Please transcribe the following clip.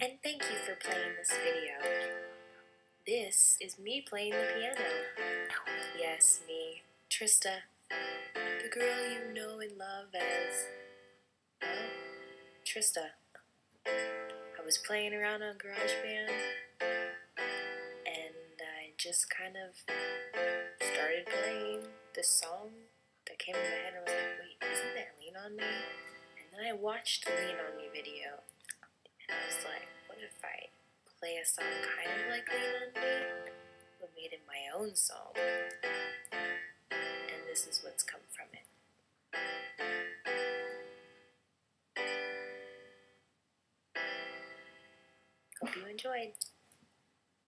and thank you for playing this video. This is me playing the piano. Yes, me, Trista, the girl you know and love as. Trista. I was playing around on GarageBand and I just kind of started playing this song that came in my head. And I was like, wait, isn't that Lean on Me? And then I watched the Lean on Me video play a song kind of like Lean on Me, but made it my own song? And this is what's come from it. Hope you enjoyed.